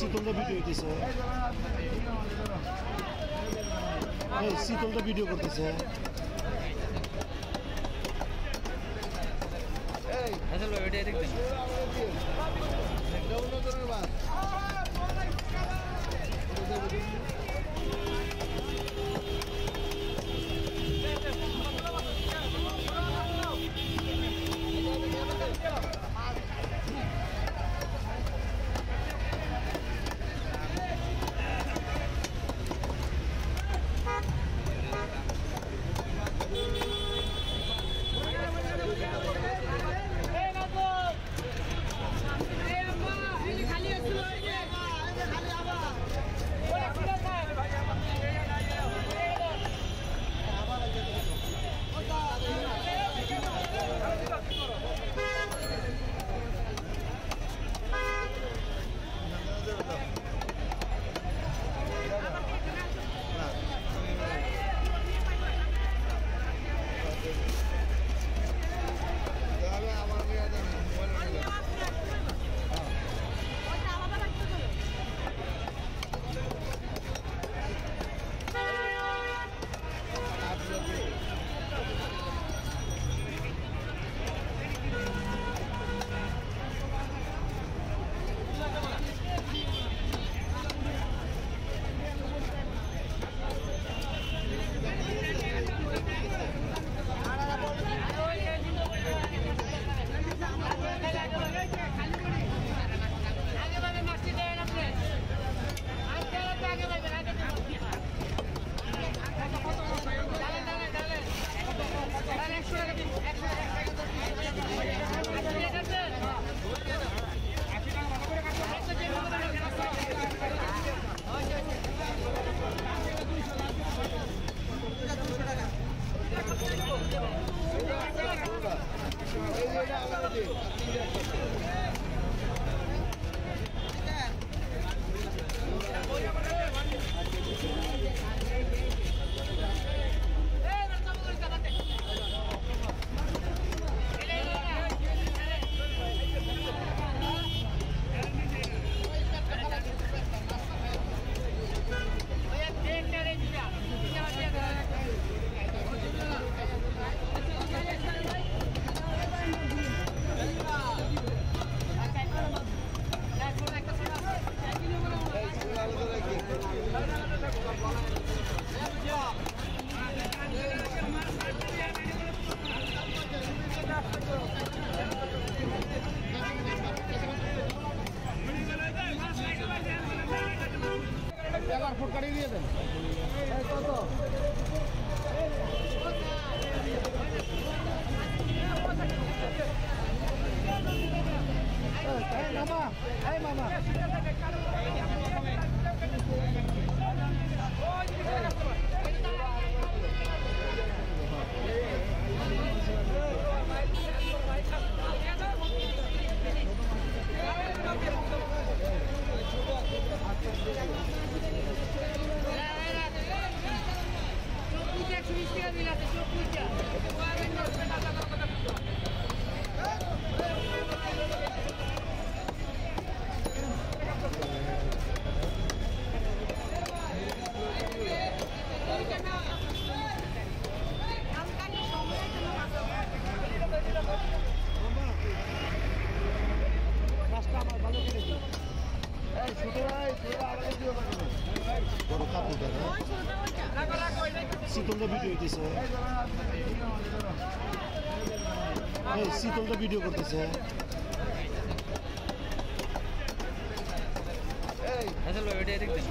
শীতলটা video হইতেছে এই শীতলটা video করতেছে এই হাসাল ভাই ওইটা দেখতেন এবার ফুট কাটিয়ে দিয়ে দেন কত মামা এই মামা। Camila, te sigo escuchando. শীতলটা ভিডিও হইতেছে। এই শীতলটা ভিডিও করতেছে। এই দেখতেন খালি